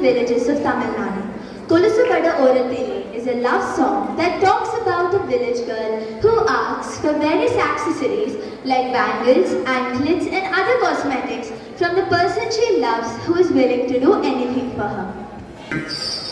villages of Tamil Nadu. Kolusuvada Orathile is a love song that talks about a village girl who asks for various accessories like bangles, anklets and other cosmetics from the person she loves who is willing to do anything for her.